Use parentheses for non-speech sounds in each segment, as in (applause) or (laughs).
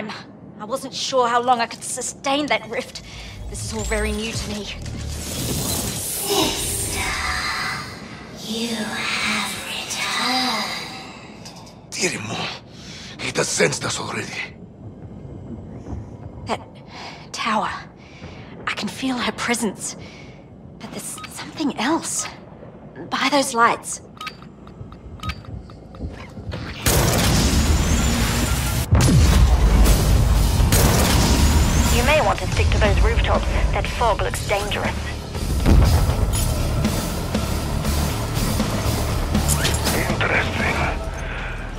time. I wasn't sure how long I could sustain that rift. This is all very new to me. Sister, You have returned. Tirimo. It has sensed us already. That tower. I can feel her presence. But there's something else. By those lights. Want to stick to those rooftops. That fog looks dangerous. Interesting.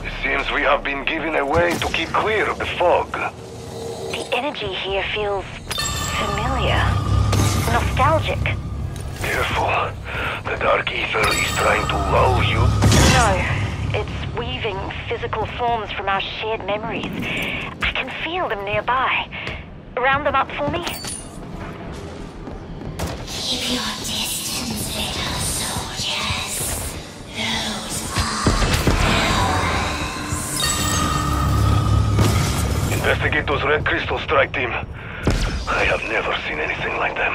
It seems we have been given a way to keep clear of the fog. The energy here feels familiar. Nostalgic. Careful. The Dark Aether is trying to lull you. No, it's weaving physical forms from our shared memories. I can feel them nearby. Round them up for me? Keep your distance, little soldiers. Those are Investigate those red crystals, strike team. I have never seen anything like them.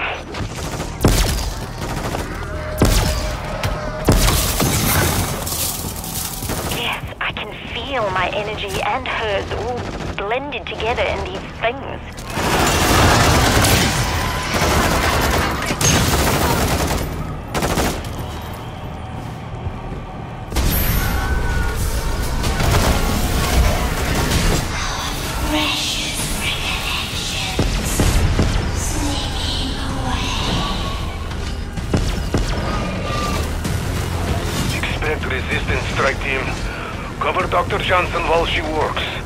Yes, I can feel my energy and hers all blended together in these things. Resistance, strike team. Cover Dr. Jansen while she works.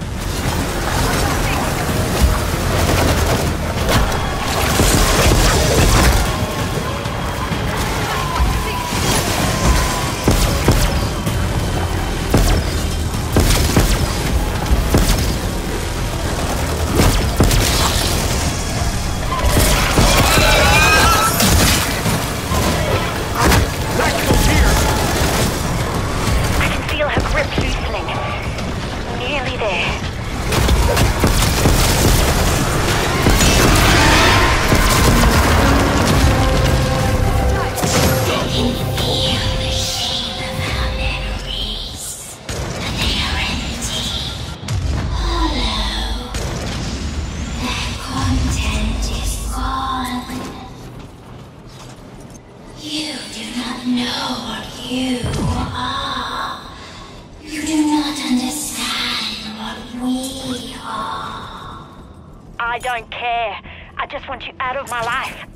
Don't. I just want you out of my life.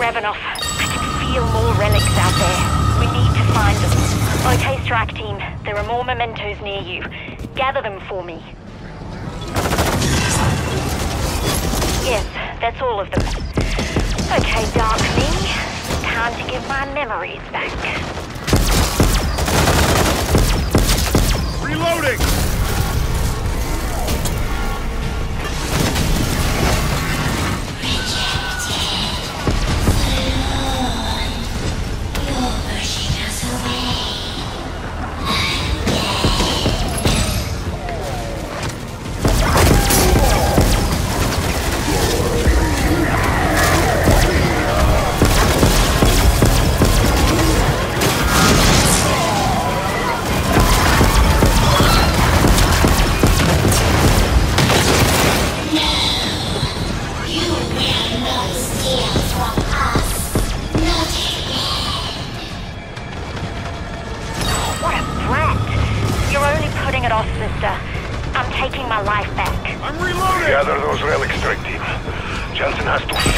Ravenov, I can feel more relics out there. We need to find them. Okay, strike team. There are more mementos near you. Gather them for me. Yes, that's all of them. Okay, Dark Me. Time to give my memories back. Reloading!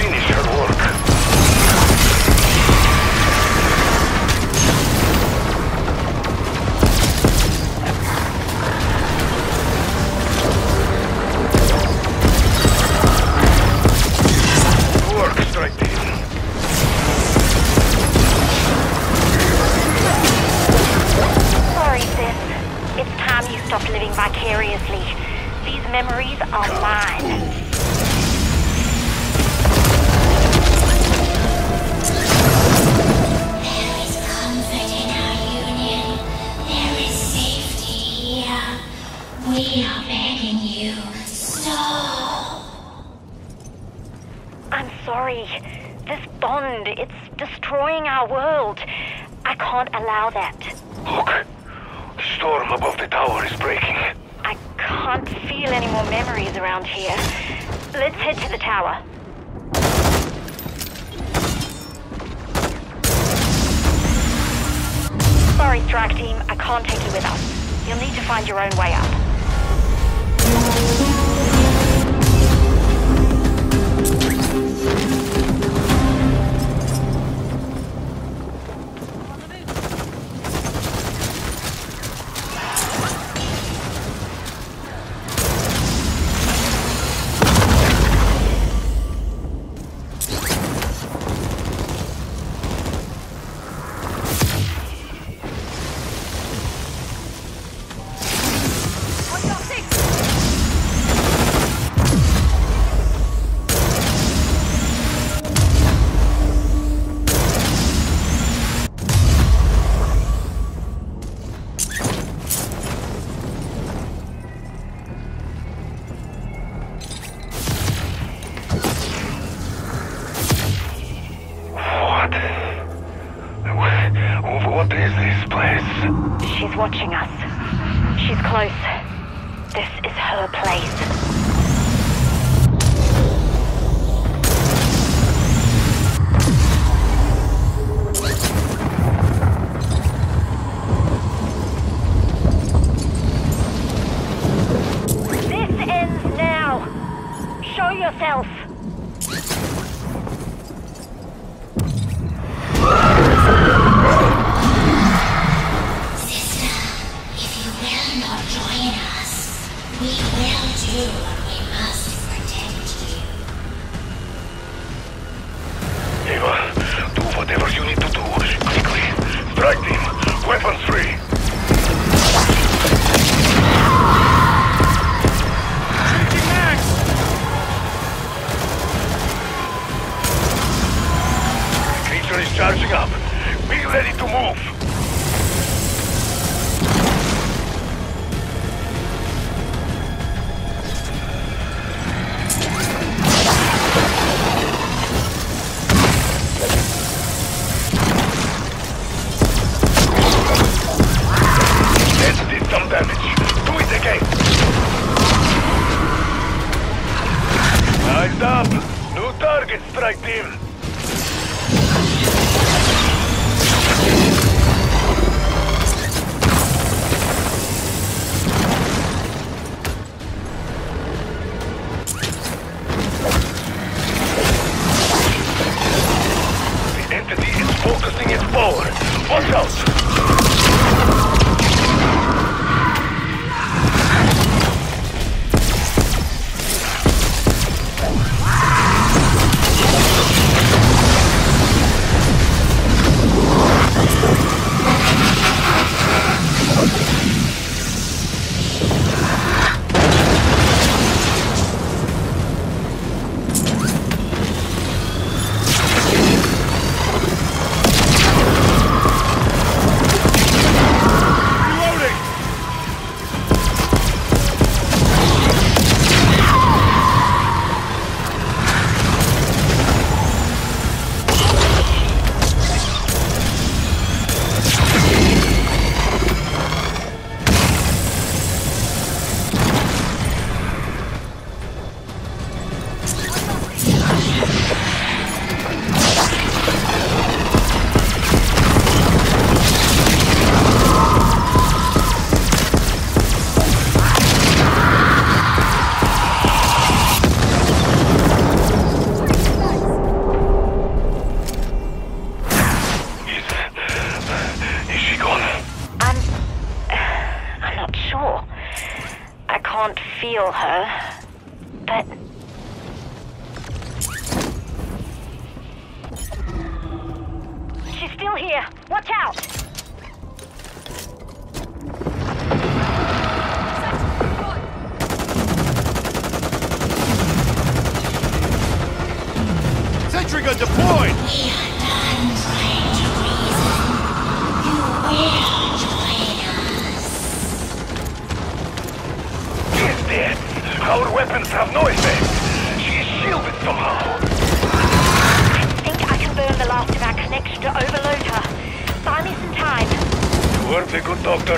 Has to finish her work. We are begging you, stop. I'm sorry. This bond, it's destroying our world. I can't allow that. Look, storm above the tower is breaking. I can't feel any more memories around here. Let's head to the tower. Sorry, strike team. I can't take you with us. You'll need to find your own way up. What? Watching us. She's close. This is her place. Target, can't feel her. But. She's still here. Watch out! Sentry gun deployed! Our weapons have no effect. She is shielded somehow. I think I can burn the last of our connection to overload her. Buy me some time. You weren't a good doctor.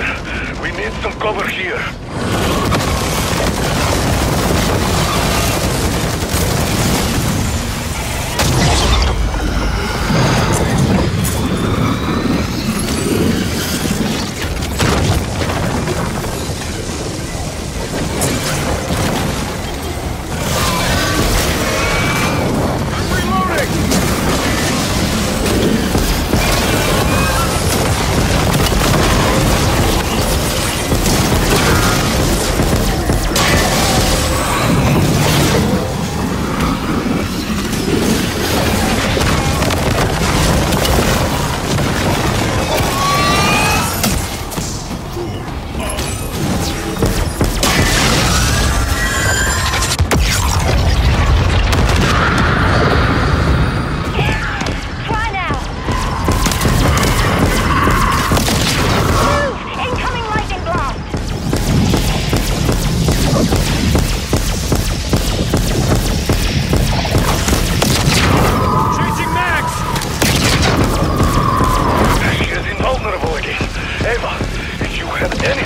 We need some cover here. at any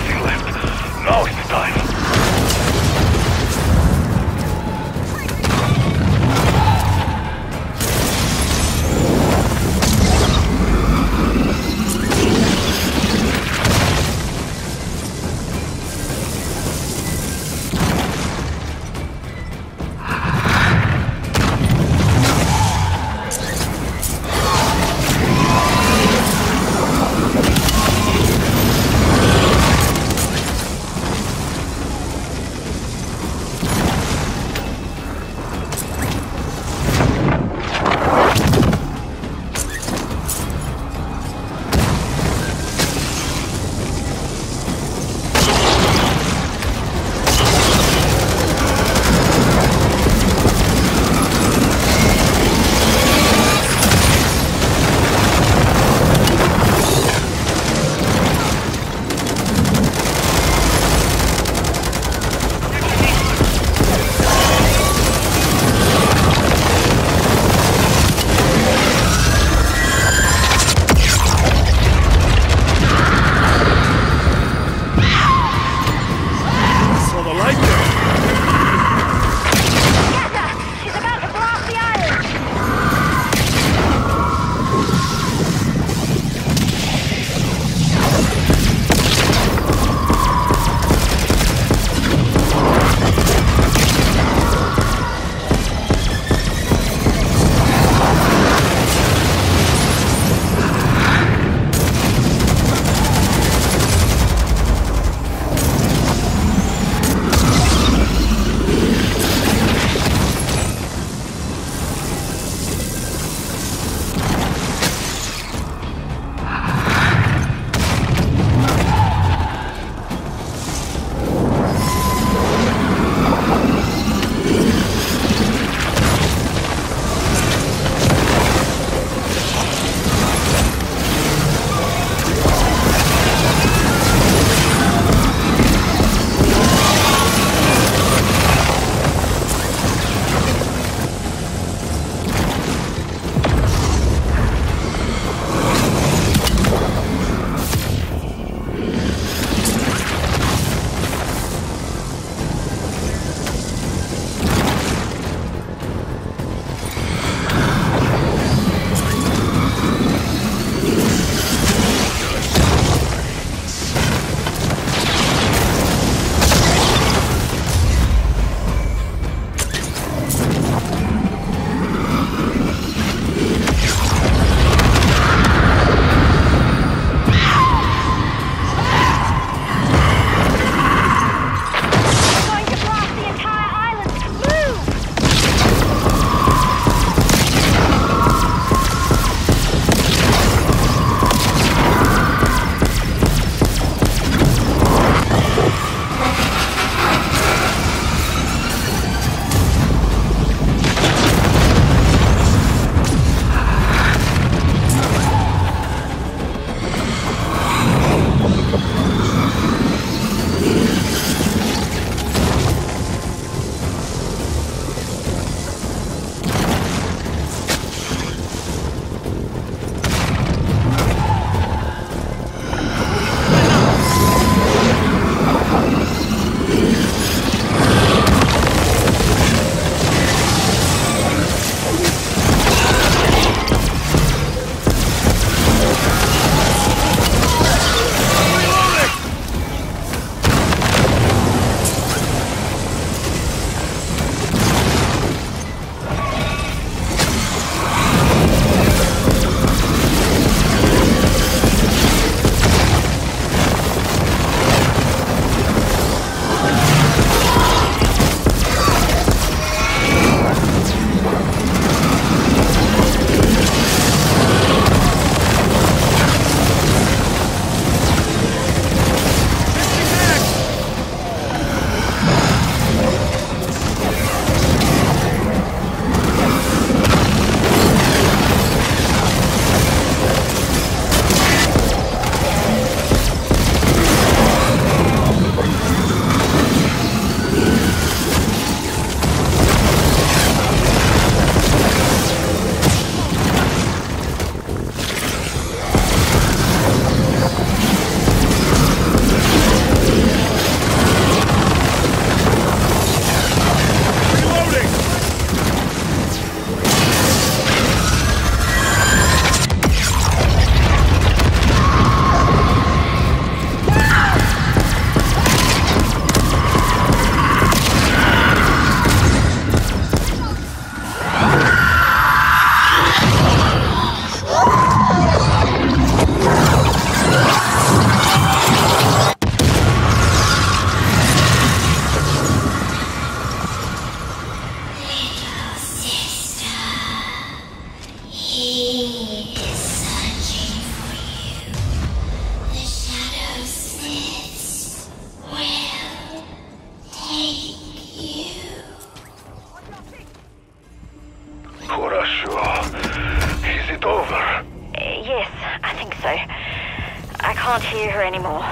can't hear her anymore.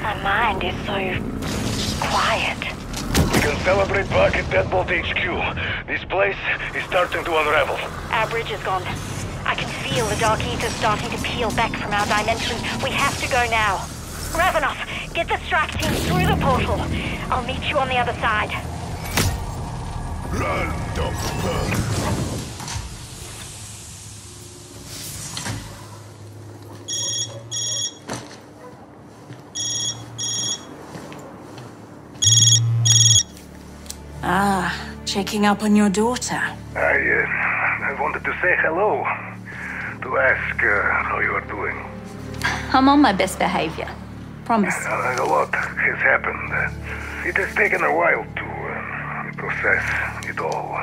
My mind is so quiet. We can celebrate back at Deadbolt HQ. This place is starting to unravel. Our bridge is gone. I can feel the dark aether starting to peel back from our dimension. We have to go now. Ravenov, get the strike team through the portal. I'll meet you on the other side. Run, Doctor. Ah, checking up on your daughter. I, uh, I wanted to say hello. To ask uh, how you are doing. I'm on my best behavior. Promise. Uh, a lot has happened. It has taken a while to uh, process it all.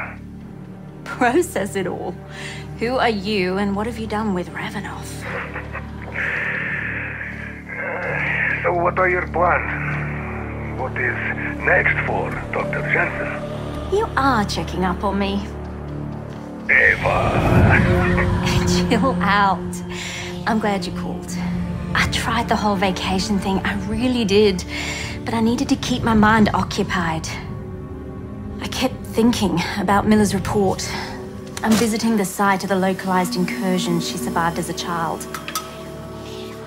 Process it all. Who are you and what have you done with Ravenov? So what are your plans? What is next for Dr. Jansen? You are checking up on me. Ava! (laughs) Chill out. I'm glad you called. I tried the whole vacation thing, I really did. But I needed to keep my mind occupied. I kept thinking about Miller's report. I'm visiting the site of the localized incursion she survived as a child.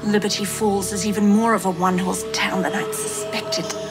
Liberty Falls is even more of a one-horse town than I'd suspected.